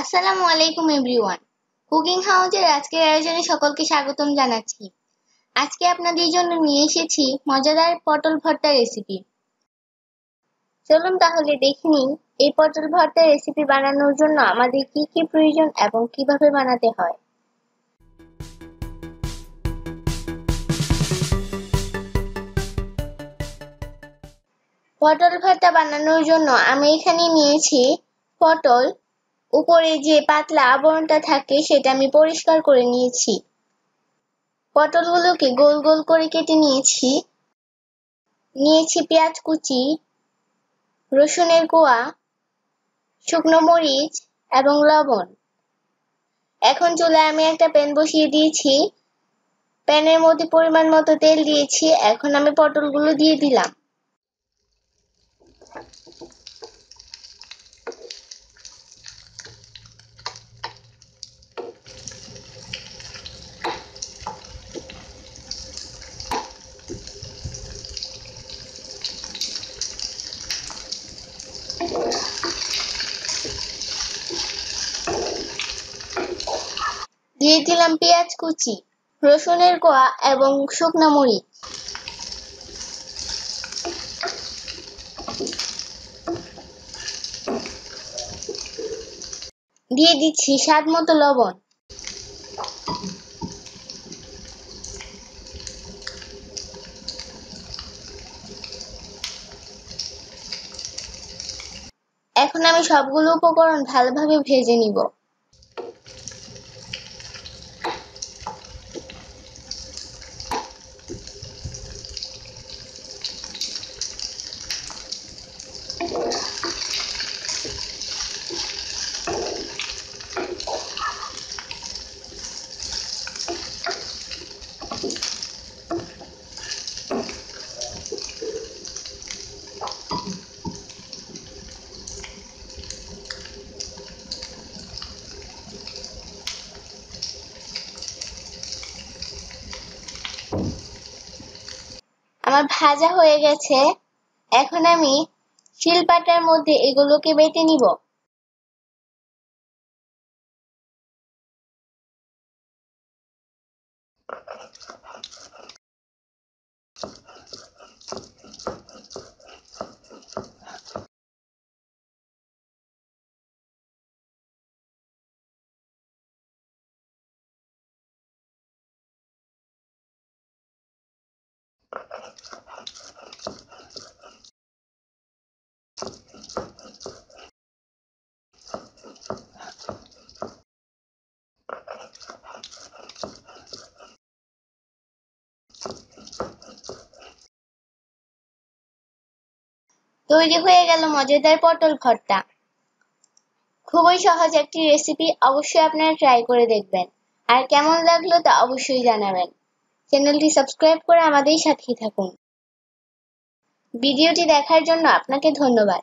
আসসালামু আলাইকুম, everyone. Cooking হাউজের আজকের আয়োজনে সকলকে স্বাগতম জানাচ্ছি। আজকে আপনাদের জন্য নিয়ে এসেছি মজাদার পটল ভর্তা রেসিপি। চলুন তাহলে দেখে নিন এই পটল ভর্তা রেসিপি বানানোর জন্য আমাদের কি কি প্রয়োজন এবং কীভাবে বানাতে হয়। পটল ভর্তা বানানোর জন্য আমি এখানে নিয়েছি পটল উপরে যে পাতলা আবরণটা থাকে সেটা আমি পরিষ্কার করে নিয়েছি। পটলগুলোকে গোল গোল করে কেটে নিয়েছি। নিয়েছি পেঁয়াজ কুচি, রসুনের কোয়া, শুকনো মরিচ এবং লবণ। এখন চুলায় আমি একটা প্যান বসিয়ে দিয়েছি। প্যানের মধ্যে পরিমাণ মতো তেল দিয়েছি। এখন আমি পটলগুলো দিয়ে দিলাম। দিয়ে দিলাম পেঁয়াজ কুচি রসুনের কোয়া এবং শুকনো মরিচ। দিয়ে দিচ্ছি স্বাদ মতো লবণ। এখন আমি সবগুলো উপকরণ ভালোভাবে ভেজে নিব। আমার ভাজা হয়ে গেছে। এখন আমি শিলপাটার মধ্যে এগুলোকে বেটে নিব। তৈরি হয়ে গেল মজাদার পটল ভর্তা খুবই সহজ একটি রেসিপি অবশ্যই আপনারা ট্রাই করে দেখবেন। আর কেমন লাগল তা অবশ্যই জানাবেন। চ্যানেলটি সাবস্ক্রাইব করে আমাদের সাথেই থাকুন। ভিডিওটি দেখার জন্য আপনাকে ধন্যবাদ।